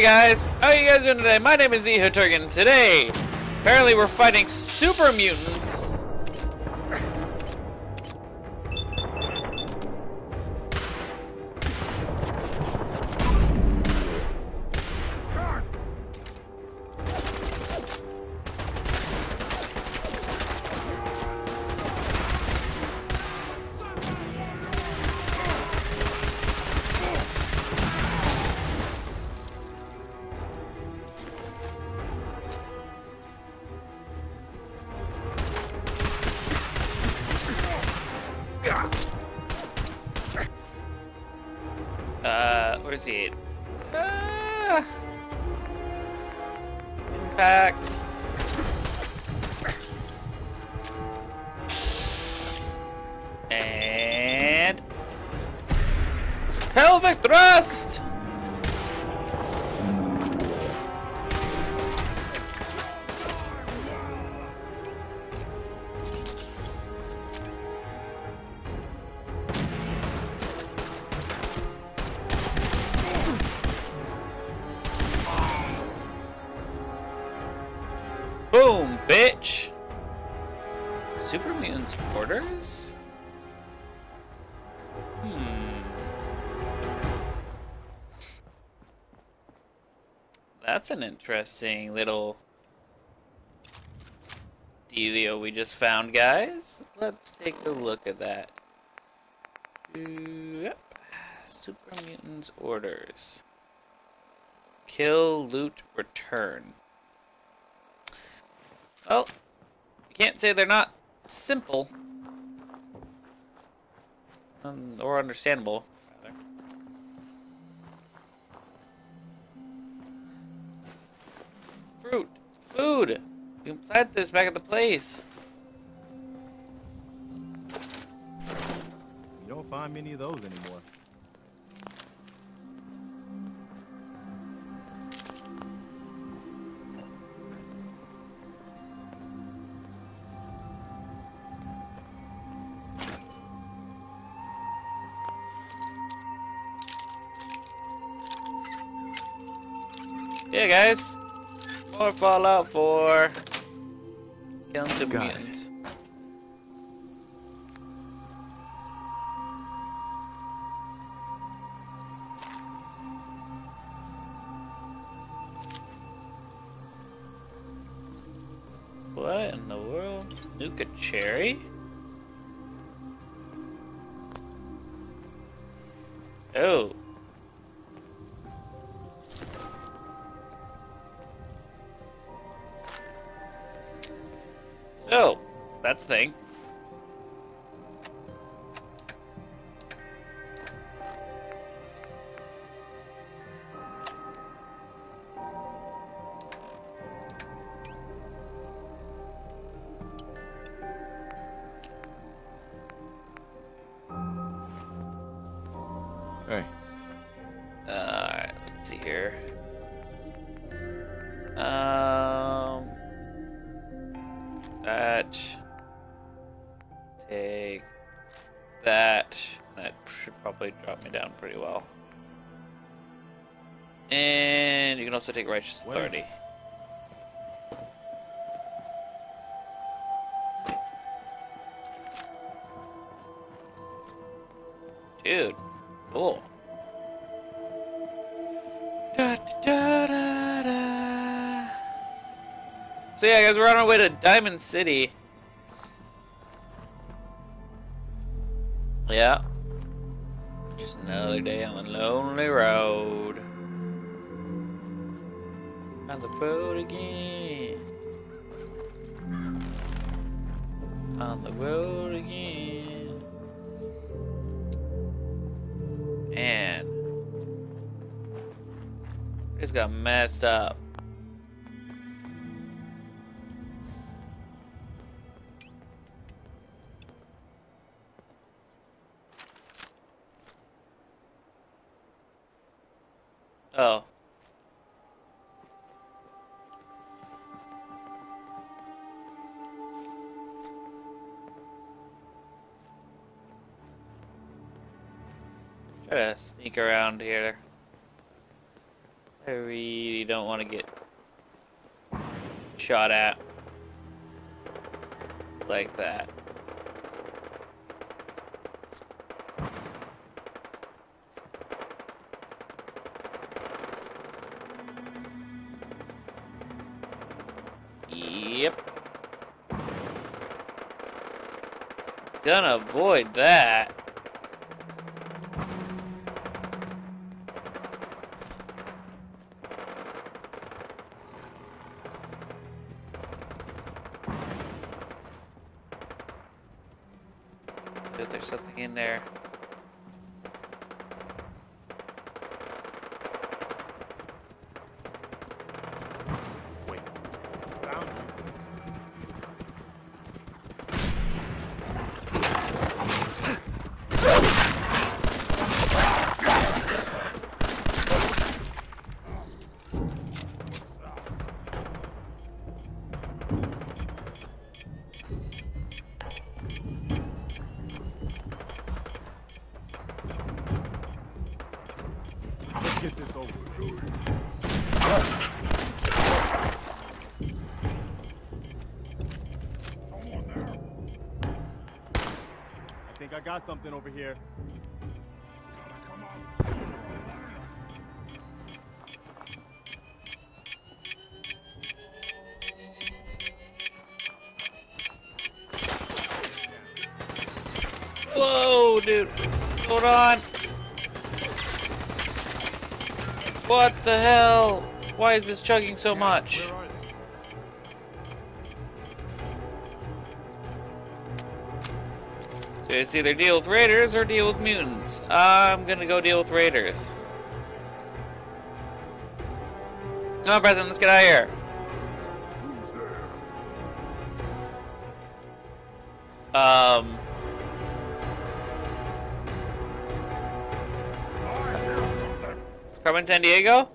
Hey guys, how are you guys doing today? My name is Ehoturgan. Today, apparently we're fighting super mutants. Where's he? Ah. Orders? Hmm. That's an interesting little dealio we just found, guys. Let's take a look at that. Yep. Super mutants orders. Kill, loot, return. Well, you can't say they're not simple. Um, or understandable. Fruit! Food! We can plant this back at the place. You don't find many of those anymore. Yeah, guys. More Fallout 4. Killing super Got it. mutants. What in the world? Nuka cherry? Oh. That's thing. And you can also take Righteous Authority. Dude, cool. Da, da, da. So yeah, guys, we're on our way to Diamond City. Yeah. Just another day on the lonely road. On the road again. On the road again. Man. Just got messed up. Sneak around here. I really don't want to get shot at like that. Yep. Gonna avoid that. If there's something in there. Get this over with. I think I got something over here. Whoa, dude. Hold on. What the hell? Why is this chugging so much? So it's either deal with raiders or deal with mutants. I'm gonna go deal with raiders. Come on, Preston, let's get out of here. Um. Carmen Sandiego?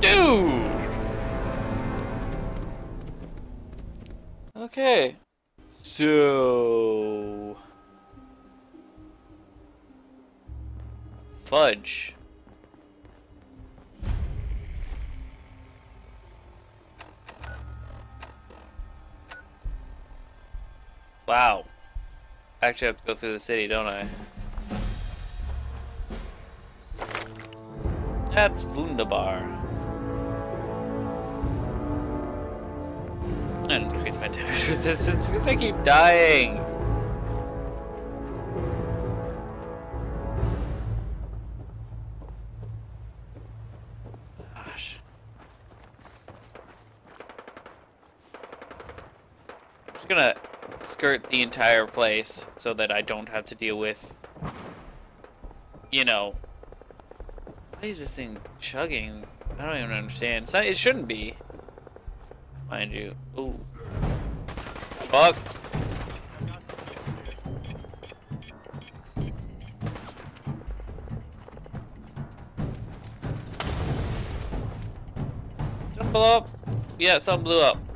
Dude! Okay. So. Fudge. Wow. I actually have to go through the city, don't I? That's wunderbar. And increase my damage resistance because I keep dying. Skirt the entire place so that I don't have to deal with, you know, why is this thing chugging? I don't even understand. It's not, it shouldn't be. Mind you. Ooh. Fuck. Blow up? Yeah, something blew up.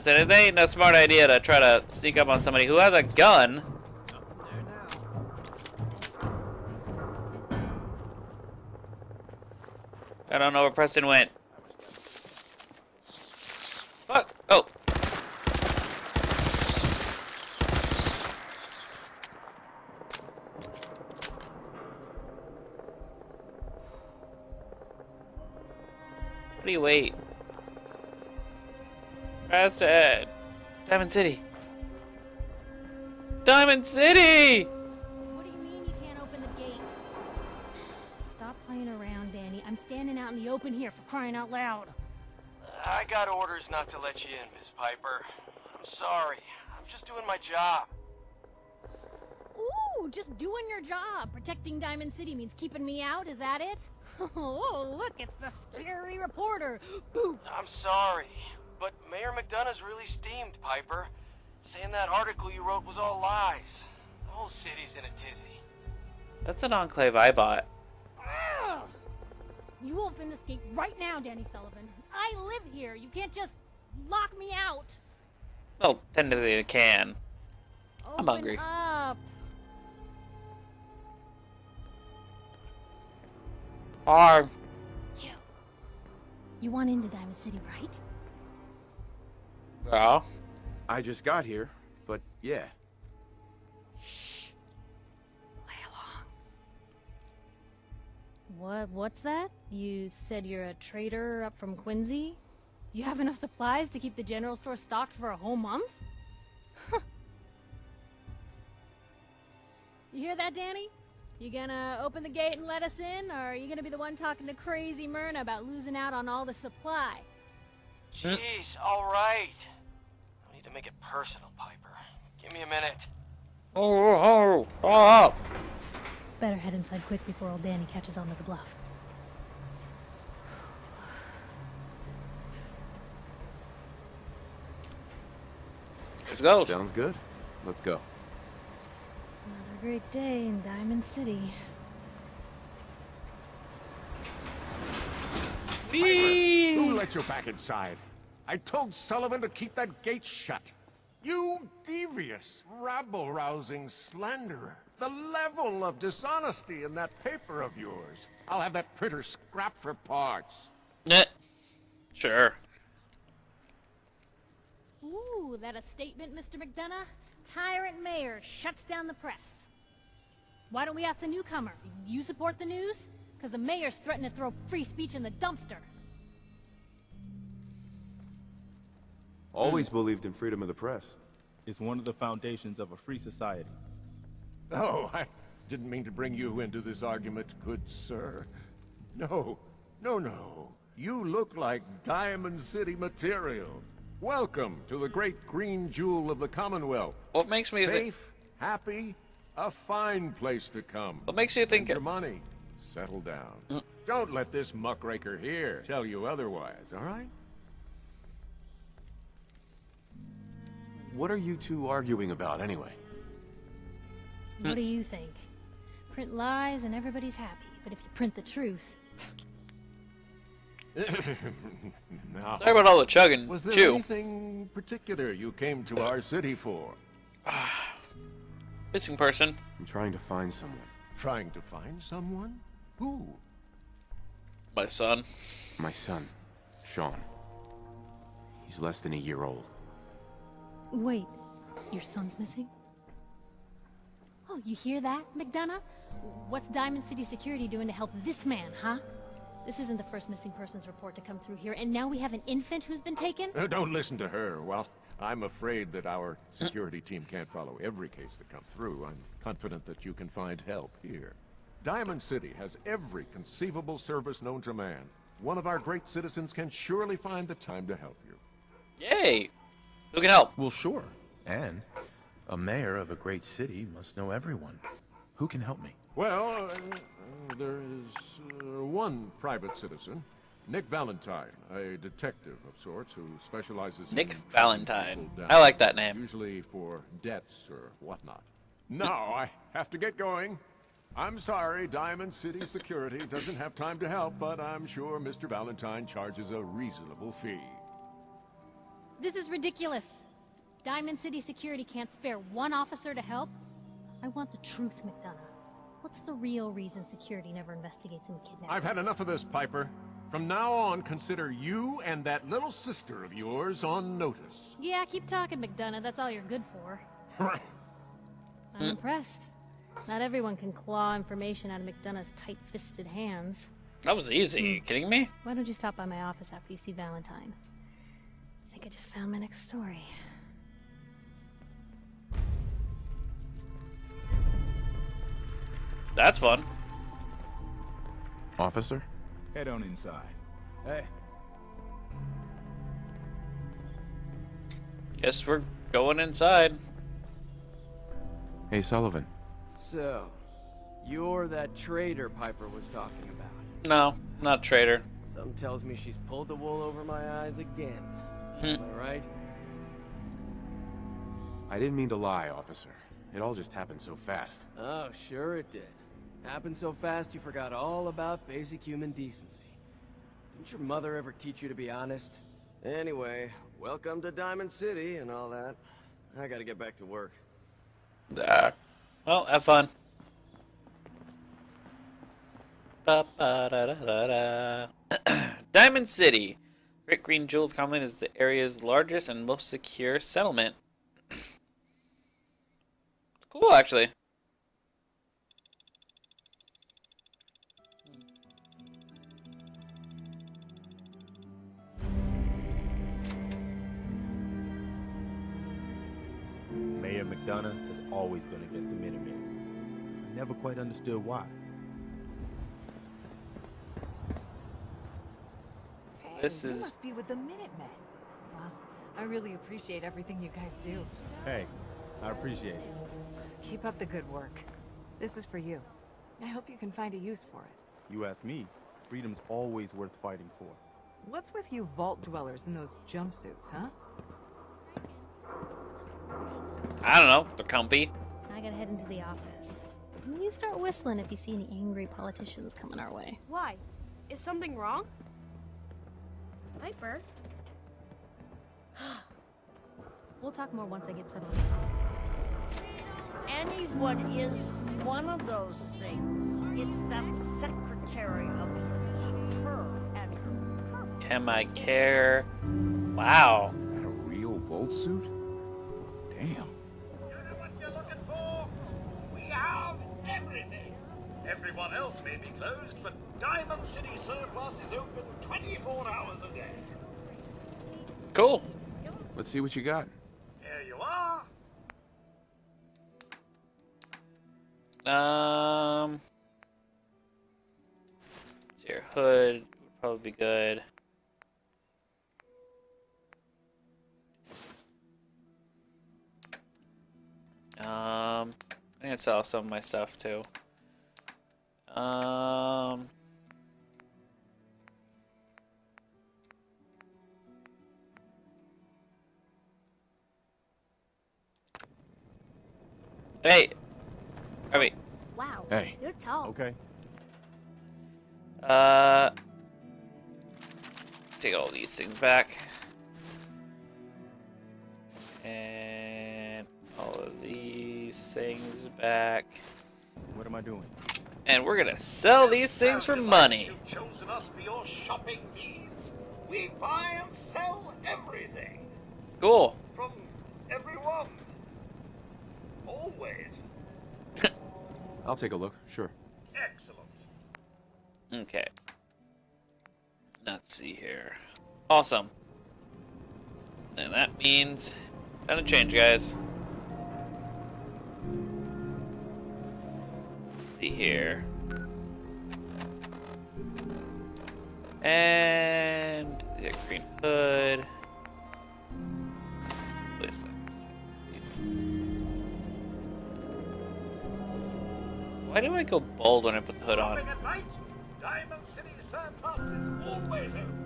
Listen, it ain't a smart idea to try to sneak up on somebody who has a gun. I don't know where Preston went. Fuck. Oh. What do you wait? Preston. Diamond City. Diamond City! What do you mean you can't open the gate? Stop playing around, Danny. I'm standing out in the open here for crying out loud. I got orders not to let you in, Miss Piper. I'm sorry. I'm just doing my job. Ooh, just doing your job. Protecting Diamond City means keeping me out, is that it? Oh, look, it's the scary reporter. Boo! I'm sorry, but Mayor McDonough's really steamed, Piper. Saying that article you wrote was all lies. The whole city's in a tizzy. That's an enclave I bought. Ugh. You open this gate right now, Danny Sullivan. I live here. You can't just lock me out. Well, technically they can. Open I'm hungry. up. Or You. You want into Diamond City, right? Well, I just got here, but yeah. Shh. Play along. What? What's that? You said you're a trader up from Quincy? You have enough supplies to keep the general store stocked for a whole month? you hear that, Danny? You gonna open the gate and let us in, or are you gonna be the one talking to crazy Myrna about losing out on all the supply? Jeez, all right. I need to make it personal, Piper. Give me a minute. Oh oh, oh, oh, oh, Better head inside quick before old Danny catches on to the bluff. Let's go. Sounds good. Let's go. Another great day in Diamond City. Whee! Who let you back inside? I told Sullivan to keep that gate shut. You devious, rabble-rousing slanderer. The level of dishonesty in that paper of yours. I'll have that printer scrapped for parts. Nah. Sure. Ooh, that a statement, Mr. McDonough? Tyrant mayor shuts down the press. Why don't we ask the newcomer? You support the news? Because the mayor's threatened to throw free speech in the dumpster. Always believed in freedom of the press. It's one of the foundations of a free society. Oh, I didn't mean to bring you into this argument, good sir. No, no, no. You look like Diamond City material. Welcome to the great green jewel of the Commonwealth. What makes me think? Safe, happy, a fine place to come. What makes you think? Your money. Settle down. Don't let this muckraker here tell you otherwise, all right? What are you two arguing about anyway? What do you think? Print lies and everybody's happy, but if you print the truth, now, Sorry about all the chugging. was there Chew. anything particular you came to our city for? Missing person. I'm trying to find someone. Trying to find someone? Who? My son. My son, Sean. He's less than a year old. wait, your son's missing? Oh, you hear that, McDonough? What's Diamond City Security doing to help this man, huh? This isn't the first missing persons report to come through here, and now we have an infant who's been taken? Uh, don't listen to her. Well, I'm afraid that our security team can't follow every case that comes through. I'm confident that you can find help here. Diamond City has every conceivable service known to man. One of our great citizens can surely find the time to help you. Yay! Who can help? Well, sure. And a mayor of a great city must know everyone. Who can help me? Well, uh, there is uh, one private citizen, Nick Valentine, a detective of sorts who specializes Nick in Valentine. down, I like that name. Usually for debts or whatnot. Now I have to get going. I'm sorry, Diamond City Security doesn't have time to help, but I'm sure Mr. Valentine charges a reasonable fee. This is ridiculous. Diamond City Security can't spare one officer to help. I want the truth, McDonough. What's the real reason security never investigates any kidnappings? I've had enough of this, Piper. From now on, consider you and that little sister of yours on notice. Yeah, keep talking, McDonough. That's all you're good for. I'm impressed. Not everyone can claw information out of McDonough's tight-fisted hands. That was easy. you kidding me? Why don't you stop by my office after you see Valentine? I think I just found my next story. That's fun. Officer? Head on inside. Hey, Guess we're going inside. Hey, Sullivan. So, you're that trader Piper was talking about. No, not a traitor. Something tells me she's pulled the wool over my eyes again. Hmm. Am I right? I didn't mean to lie, officer. It all just happened so fast. Oh, sure it did. Happened so fast you forgot all about basic human decency. Didn't your mother ever teach you to be honest? Anyway, welcome to Diamond City and all that. I gotta get back to work. Well, have fun. Ba-ba-da-da-da-da. Diamond City. Great Green Jeweled Commonwealth is the area's largest and most secure settlement. cool, actually. Mayor McDonough always been against the Minutemen. I never quite understood why. This you is must be with the Minutemen. Wow, I really appreciate everything you guys do. Hey, I appreciate it. Keep up the good work. This is for you. I hope you can find a use for it. You ask me, freedom's always worth fighting for. What's with you vault dwellers in those jumpsuits, huh? I don't know, they're comfy. I gotta head into the office. You start whistling if you see any angry politicians coming our way. Why? Is something wrong? Piper? We'll talk more once I get settled. Anyone is one of those things. It's that secretary of his, her and her. Can I care? Wow. That a real Vault suit? Everyone else may be closed, but Diamond City Surplus is open 24 hours a day. Cool. Let's see what you got. Here you are. Um, so your hood would probably be good. Um, I can sell some of my stuff too. Um, hey, I mean, Wow. Hey. You're tall. Okay. Uh, take all these things back. And all of these things back. What am I doing? And we're gonna sell these things for money. You've chosen us for your shopping needs. We buy and sell everything. Cool. From everyone. Always. I'll take a look, sure. Excellent. Okay. Let's see here. Awesome. And that means gonna change, guys. See here. And the green hood. Place. Why do I go bold when I put the hood on? Diamond City Surplus is always open.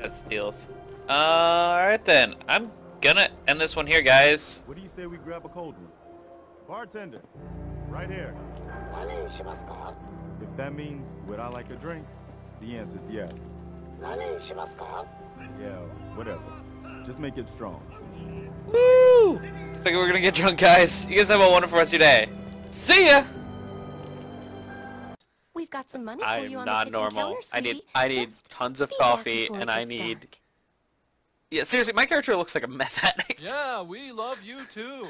Bad steals. Uh, Alright then. I'm gonna end this one here, guys. What do you say we grab a cold one? Bartender, right here. If that means would I like a drink, the answer is yes. Yeah, whatever. Just make it strong. Woo! Looks like we're gonna get drunk, guys. You guys have a wonderful rest of your day. See ya! We've got some money for I'm you on the not kitchen normal. counter, I need sweetie. I need Just tons of be coffee and I need dark. Yeah, seriously, my character looks like a meth addict. Yeah, we love you too.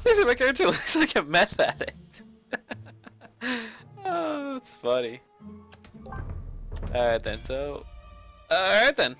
Seriously, my character looks like a meth addict. oh, that's funny. Alright then, so... Alright then.